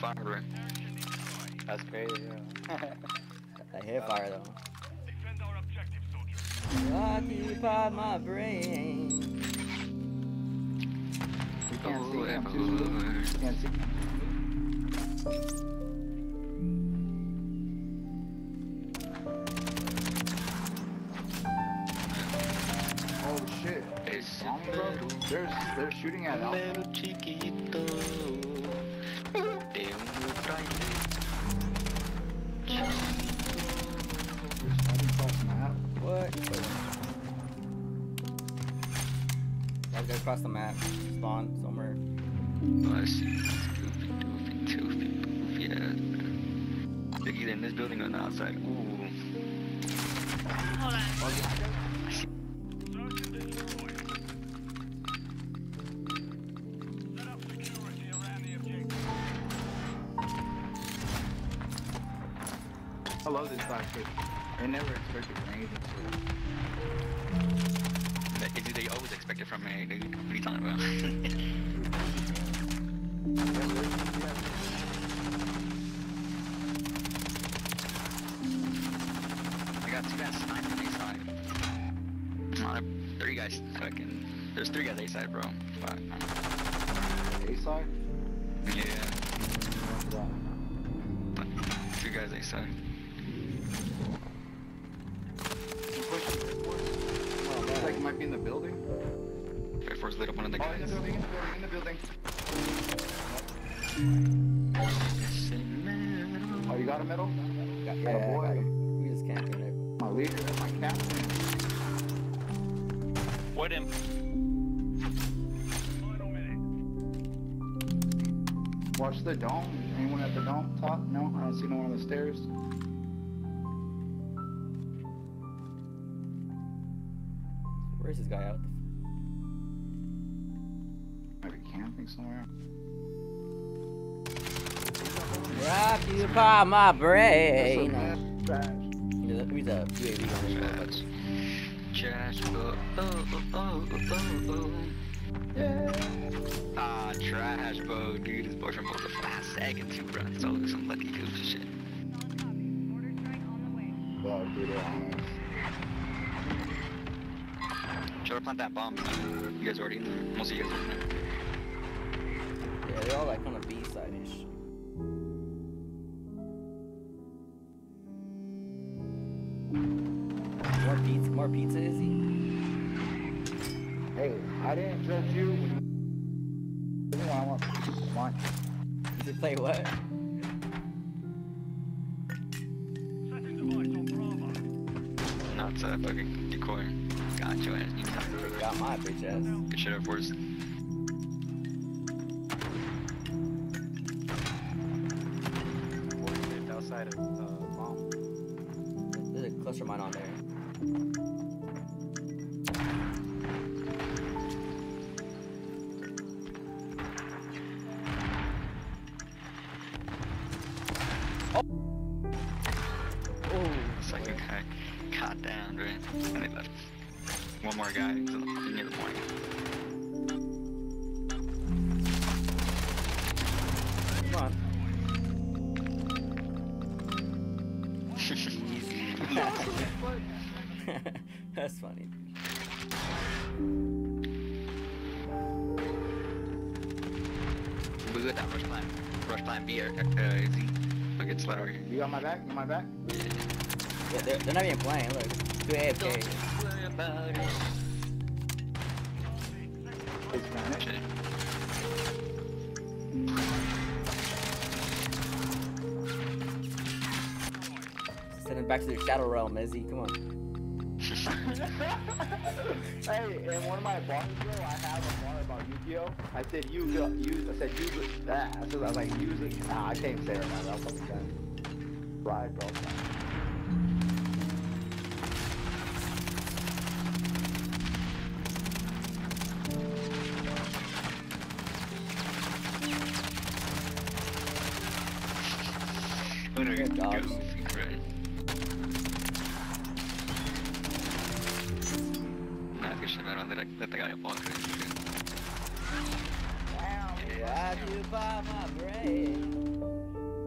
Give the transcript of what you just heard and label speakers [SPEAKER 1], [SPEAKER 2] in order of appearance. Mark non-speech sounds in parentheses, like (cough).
[SPEAKER 1] fire, right?
[SPEAKER 2] That's crazy, yeah. (laughs)
[SPEAKER 3] That hit fire though. Occupy my brain.
[SPEAKER 2] You can't see
[SPEAKER 1] Oh,
[SPEAKER 2] him,
[SPEAKER 1] oh,
[SPEAKER 2] too. You can't see Oh shit.
[SPEAKER 1] Es
[SPEAKER 2] Mommy, bro. They're, they're shooting at Alpha.
[SPEAKER 3] Guys go across the map. Spawn somewhere.
[SPEAKER 1] Oh, I see. Goofy, goofy, goofy, goofy ass. They're either in this building or on the outside. Ooh.
[SPEAKER 4] Hold on.
[SPEAKER 2] I love this side shit. They never expected anything
[SPEAKER 1] it from me, dude. What are you talking about? (laughs) I got two guys sniping A side. Uh, three guys fucking. There's three guys A side, bro. Fuck.
[SPEAKER 2] A side?
[SPEAKER 1] Yeah, two guys A side.
[SPEAKER 2] Oh, like it might be in the building.
[SPEAKER 1] Air Force lit up one of the
[SPEAKER 2] Oh, in the building, in the building, in the building. Oh, you got a medal?
[SPEAKER 3] Got,
[SPEAKER 2] Yeah,
[SPEAKER 3] yeah, I
[SPEAKER 2] boy.
[SPEAKER 3] got him. We just camping there.
[SPEAKER 2] My leader, that's my captain.
[SPEAKER 4] What him?
[SPEAKER 2] Watch the dome. Anyone at the dome top? No, I don't see no one on the stairs.
[SPEAKER 3] Where's this guy out?
[SPEAKER 2] Be camping somewhere.
[SPEAKER 3] Occupy my brain.
[SPEAKER 2] That's a
[SPEAKER 3] He's a, he's a UAV on the road,
[SPEAKER 1] Shots. Trash. Oh, oh, oh, oh, oh, oh.
[SPEAKER 2] Yeah.
[SPEAKER 1] Ah, trash, bro. Dude, his boyfriend pulled a fast second two runs. So some lucky goose shit.
[SPEAKER 2] Dude, they're.
[SPEAKER 1] Try to plant that bomb. You guys already in there. Most of you guys are in there.
[SPEAKER 3] Yeah, they're all like on the B side ish. More pizza, more pizza, is he?
[SPEAKER 2] Hey, I didn't judge you when you. This I want. Come on.
[SPEAKER 3] He said play what?
[SPEAKER 1] No, it's fucking decoy. Got your ass. You time.
[SPEAKER 3] Got my bitch ass.
[SPEAKER 1] Good shit, Air Force.
[SPEAKER 2] Bomb.
[SPEAKER 3] There's a cluster mine on there. Oh,
[SPEAKER 1] Second guy caught down, right? Left. One more guy near the point. (laughs)
[SPEAKER 3] That's funny.
[SPEAKER 1] We got that rush plan. Rush plan B, uh, uh, Z. Look, it's sled over here.
[SPEAKER 2] You got my back? You got my back?
[SPEAKER 3] Yeah, they're, they're not even playing. Look, two AFK.
[SPEAKER 1] worry about it.
[SPEAKER 2] It's Spanish.
[SPEAKER 3] Back to their shadow realm, Izzy. Come on. (laughs)
[SPEAKER 2] hey, in one of my bars, bro, I have a bar about Yu-Gi-Oh. I said you go, use. I said use it. That. I said I was like use it. Nah, I can't say it right now. That's fucking done. Right, bro.
[SPEAKER 1] No,
[SPEAKER 3] Good dogs.
[SPEAKER 1] Nah, good shit, man. Let, that- let the guy up on it.
[SPEAKER 3] Occupy my brain.